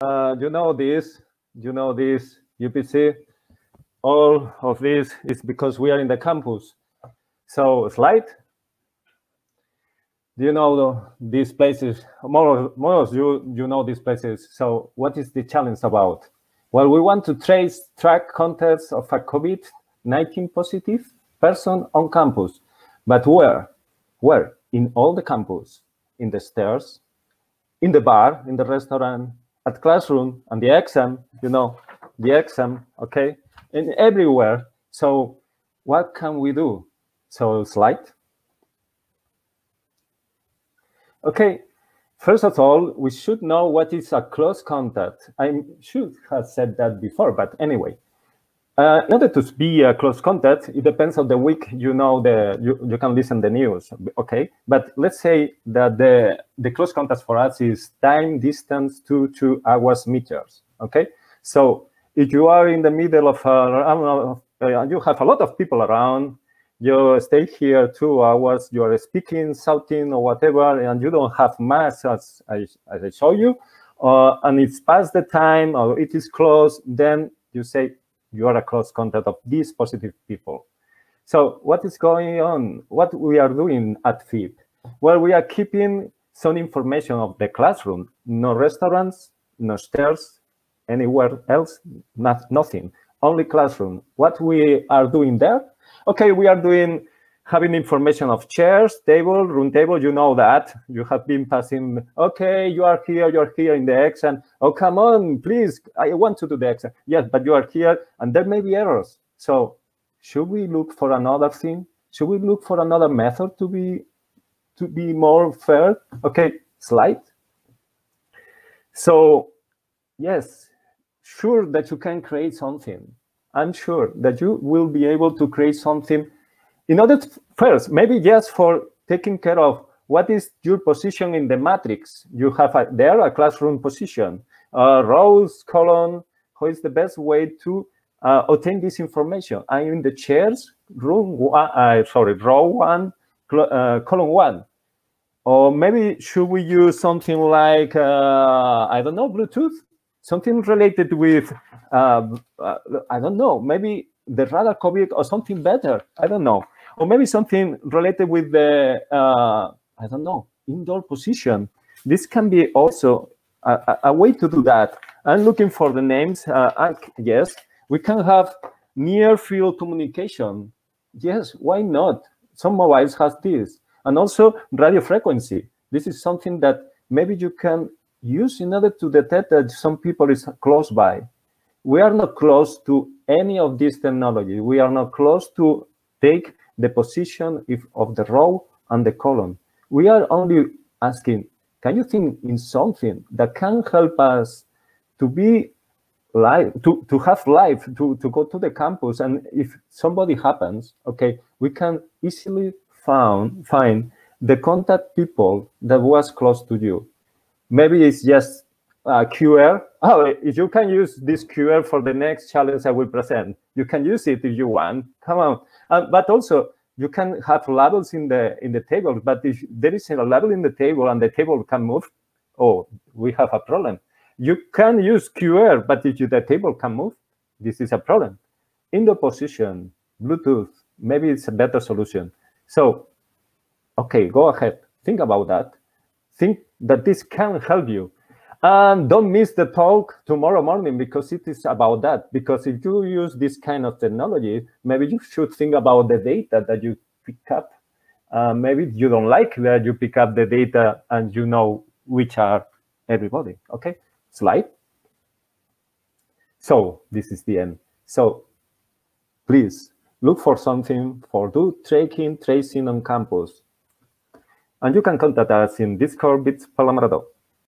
uh, you know this, you know this UPC. All of this is because we are in the campus. So slide. Do you know these places? More, more of you, you know these places. So what is the challenge about? Well, we want to trace track contacts of a COVID-19 positive person on campus. But where? Where? In all the campus, in the stairs, in the bar, in the restaurant, at classroom, and the exam, you know, the exam, okay, and everywhere. So what can we do? So slide. Okay, first of all, we should know what is a close contact. I should have said that before, but anyway, uh, in order to be a close contact, it depends on the week you know the you, you can listen the news, okay? But let's say that the the close contact for us is time, distance, two two hours meters, okay? So if you are in the middle of uh, uh, you have a lot of people around, you stay here two hours, you are speaking, shouting, or whatever, and you don't have mass as I, as I show you, uh, and it's past the time or it is close, then you say you are a close contact of these positive people. So what is going on? What we are doing at FIB? Well, we are keeping some information of the classroom, no restaurants, no stairs, anywhere else, not, nothing, only classroom. What we are doing there? Okay, we are doing having information of chairs, table, room table, you know that. You have been passing, okay, you are here, you're here in the exam. Oh, come on, please, I want to do the exam. Yes, but you are here, and there may be errors. So should we look for another thing? Should we look for another method to be to be more fair? Okay, slide. So yes, sure that you can create something. I'm sure that you will be able to create something in order to, first, maybe just for taking care of what is your position in the matrix. You have a, there a classroom position, uh, rows, column, how is the best way to uh, obtain this information? I'm in the chairs, room one, uh, sorry, row one, uh, column one. Or maybe should we use something like, uh, I don't know, Bluetooth? Something related with, uh, I don't know, maybe the radar COVID or something better. I don't know or maybe something related with the uh, I don't know indoor position. This can be also a, a way to do that. I'm looking for the names. Uh, yes, we can have near field communication. Yes, why not? Some mobiles has this, and also radio frequency. This is something that maybe you can use in order to detect that some people is close by. We are not close to any of these technology. We are not close to take the position if, of the row and the column. We are only asking, can you think in something that can help us to be live, to, to have life, to, to go to the campus, and if somebody happens, okay, we can easily found, find the contact people that was close to you. Maybe it's just uh, QR. Oh, if you can use this QR for the next challenge I will present, you can use it if you want. Come on. Uh, but also, you can have labels in the in the table. But if there is a label in the table and the table can move, oh, we have a problem. You can use QR, but if you, the table can move, this is a problem. In the position, Bluetooth, maybe it's a better solution. So, okay, go ahead. Think about that. Think that this can help you and don't miss the talk tomorrow morning because it is about that. Because if you use this kind of technology, maybe you should think about the data that you pick up. Uh, maybe you don't like that you pick up the data and you know which are everybody. Okay, slide. So this is the end. So please look for something for do tracking, tracing on campus. And you can contact us in Discord, Bits Palamarado.